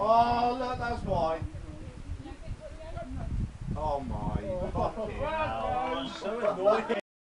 Oh, look, that's why. Oh my. oh, Fucking hell. so annoying.